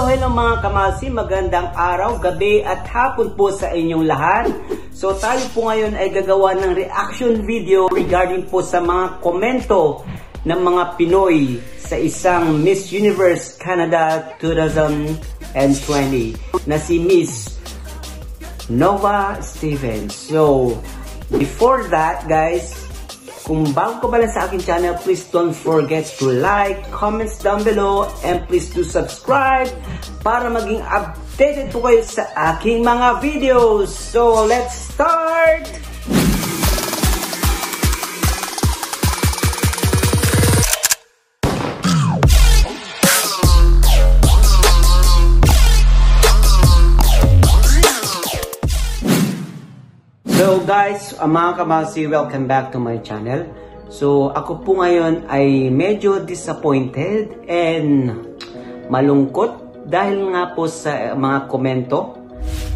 Hello, hello mga kamasi. Magandang araw, gabi at hapon po sa inyong lahat. So tayo po ngayon ay gagawa ng reaction video regarding po sa mga komento ng mga Pinoy sa isang Miss Universe Canada 2020 na si Miss Nova Stevens. So, before that guys, kung bago ka ba lang sa aking channel, please don't forget to like, comments down below, and please do subscribe para maging updated po kayo sa aking mga videos. So, let's start! So guys, uh, mga kamasi, welcome back to my channel. So ako po ngayon ay medyo disappointed and malungkot dahil nga po sa mga komento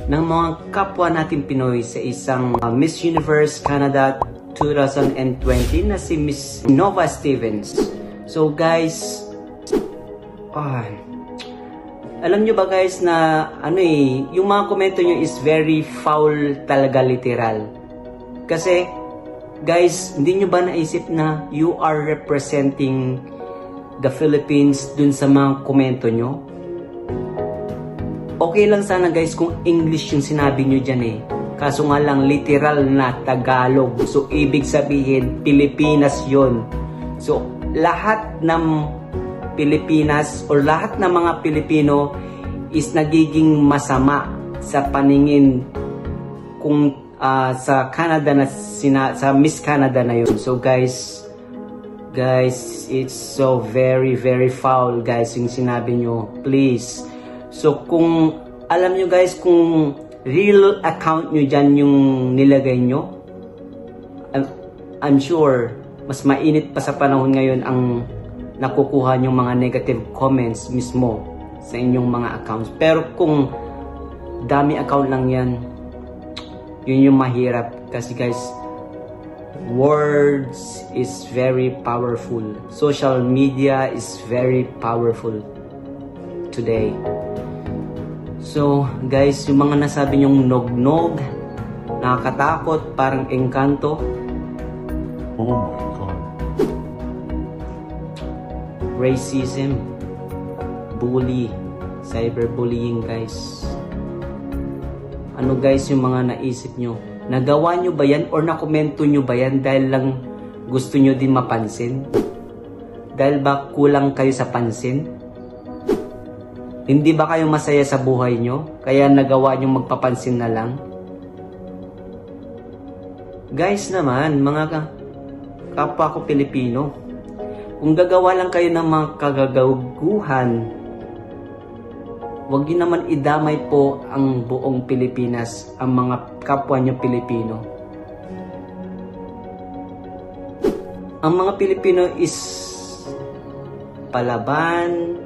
ng mga kapwa natin Pinoy sa isang uh, Miss Universe Canada 2020 na si Miss Nova Stevens. So guys, ah, alam nyo ba guys na ano eh, yung mga komento nyo is very foul talaga literal. Kasi guys, hindi nyo ba naisip na you are representing the Philippines dun sa mga komento nyo? Okay lang sana guys kung English yung sinabi nyo dyan eh. Kaso nga lang literal na Tagalog. So ibig sabihin Pilipinas yon. So lahat ng Pilipinas or lahat ng mga Pilipino is nagiging masama sa paningin kung uh, sa Canada na sina, sa Miss Canada na yun. So guys, guys, it's so very very foul guys yung sinabi nyo. Please. So kung alam nyo guys kung real account nyo dyan yung nilagay nyo, I'm, I'm sure mas mainit pa sa panahon ngayon ang nakukuha yung mga negative comments mismo sa inyong mga accounts. Pero kung dami account lang yan, yun yung mahirap. Kasi guys, words is very powerful. Social media is very powerful today. So, guys, yung mga nasabi nyong nog-nog, nakakatakot, parang engkanto. Oh my racism, bully, cyberbullying guys. Ano guys yung mga naisip nyo? Nagawa nyo ba yan or nakomento nyo ba yan dahil lang gusto nyo din mapansin? Dahil ba kulang kayo sa pansin? Hindi ba kayo masaya sa buhay nyo? Kaya nagawa nyo magpapansin na lang? Guys naman, mga ka kapwa ko Pilipino, kung gagawa lang kayo ng mga kagagaguhan, huwag niyo naman idamay po ang buong Pilipinas, ang mga kapwa niyo Pilipino. Ang mga Pilipino is palaban,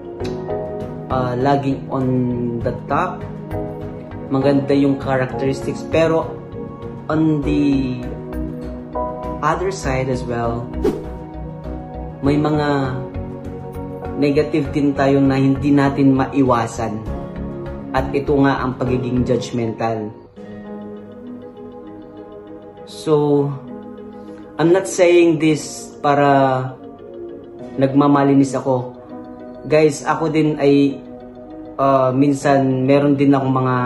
uh, laging on the top, maganda yung characteristics, pero on the other side as well, may mga negative din tayo na hindi natin maiwasan. At ito nga ang pagiging judgmental. So, I'm not saying this para nagmamalinis ako. Guys, ako din ay uh, minsan meron din akong mga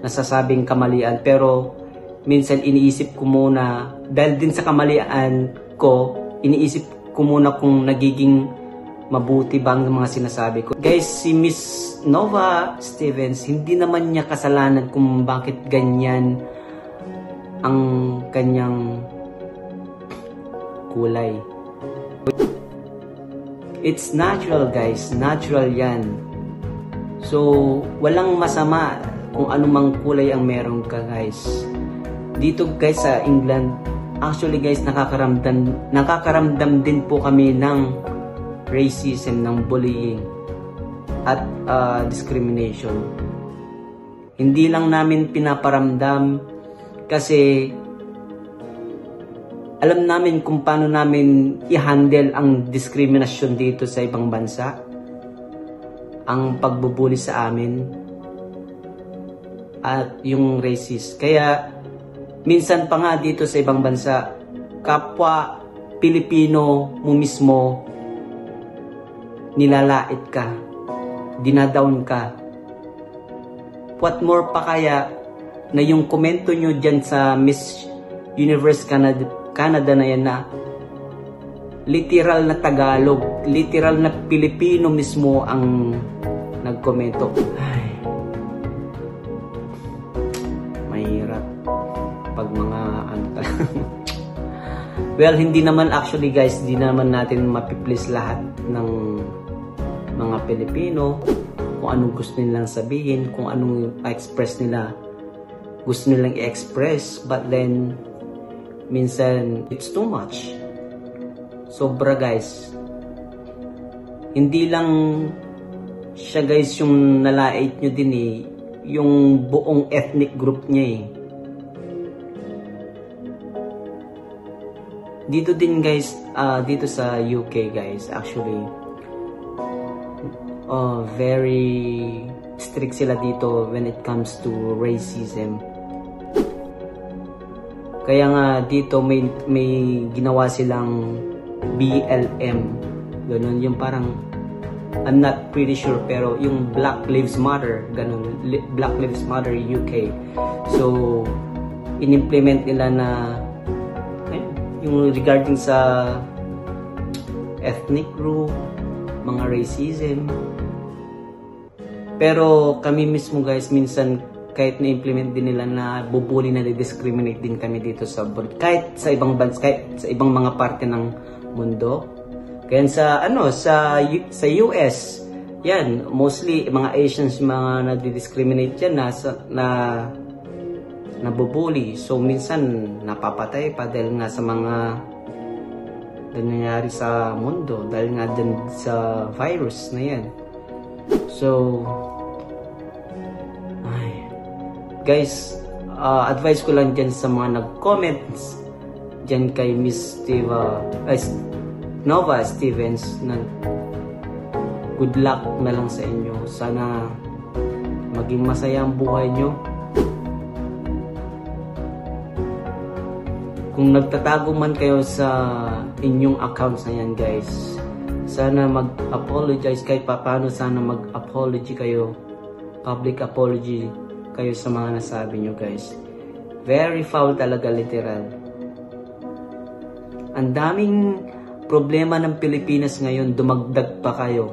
nasasabing kamalian pero minsan iniisip ko muna dahil din sa kamalian ko, iniisip ko muna kung nagiging mabuti ba ang mga sinasabi ko. Guys, si Miss Nova Stevens, hindi naman niya kasalanan kung bakit ganyan ang kanyang kulay. It's natural guys, natural yan. So, walang masama kung anumang kulay ang meron ka guys. Dito guys sa England, actually guys nakakaramdam nakakaramdam din po kami ng racism, ng bullying at uh, discrimination. Hindi lang namin pinaparamdam kasi alam namin kung paano namin i-handle ang discrimination dito sa ibang bansa. ang pagbubuli sa amin at yung racist. Kaya minsan pa nga dito sa ibang bansa, kapwa Pilipino mo mismo nilalait ka, dinadown ka. What more pa kaya na yung komento nyo dyan sa Miss Universe Canada, Canada na yan na literal na Tagalog, literal na Pilipino mismo ang nagkomento. Ay, well, hindi naman actually guys, hindi naman natin mapiplease lahat ng mga Pilipino. Kung anong gusto nilang sabihin, kung anong express nila gusto nilang i-express but then minsan it's too much. Sobra guys. Hindi lang siya guys yung nalait nyo din eh. Yung buong ethnic group niya eh dito din guys uh, dito sa UK guys actually uh, very strict sila dito when it comes to racism kaya nga dito may may ginawa silang BLM. Ganun yung parang I'm not pretty sure pero yung Black Lives Matter, ganun Black Lives Matter UK. So inimplement nila na yung regarding sa ethnic group, mga racism. Pero kami mismo guys minsan kahit na-implement din nila na bubuli na discriminate din kami dito sa abroad. Kahit sa ibang bansa, kahit sa ibang mga parte ng mundo. Kaya sa ano sa sa US, yan mostly mga Asians mga nadi-discriminate yan na na nabubuli. So minsan napapatay pa dahil nga sa mga nangyayari sa mundo dahil nga din sa virus na yan. So Guys, uh, advice ko lang dyan sa mga nag-comments dyan kay Miss Steva, uh, Nova Stevens na good luck na lang sa inyo. Sana maging masaya ang buhay nyo. Kung nagtatago man kayo sa inyong accounts na yan guys, sana mag-apologize kahit paano sana mag-apology kayo. Public apology kayo sa mga nasabi nyo guys. Very foul talaga literal. Ang daming problema ng Pilipinas ngayon, dumagdag pa kayo.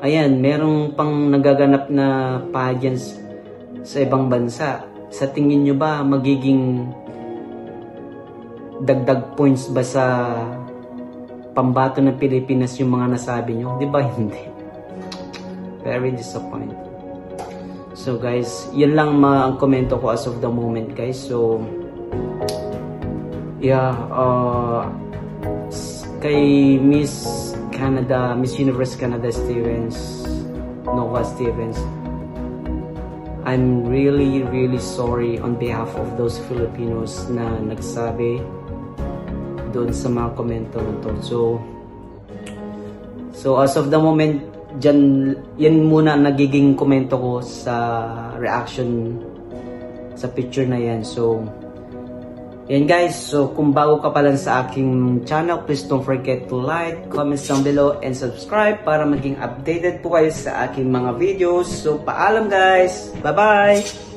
Ayan, merong pang nagaganap na pageants sa ibang bansa. Sa tingin nyo ba magiging dagdag points ba sa pambato ng Pilipinas yung mga nasabi nyo? Di ba hindi? Very disappointed. So guys, yun lang ma ang komento ko as of the moment guys. So yeah, uh, kay Miss Canada, Miss Universe Canada Stevens, Nova Stevens, I'm really, really sorry on behalf of those Filipinos na nagsabi doon sa mga komento na to. So, so as of the moment, dyan, yan muna nagiging komento ko sa reaction sa picture na yan. So, yan guys, so kung bago ka pa lang sa aking channel, please don't forget to like, comment down below, and subscribe para maging updated po kayo sa aking mga videos. So, paalam guys! Bye-bye!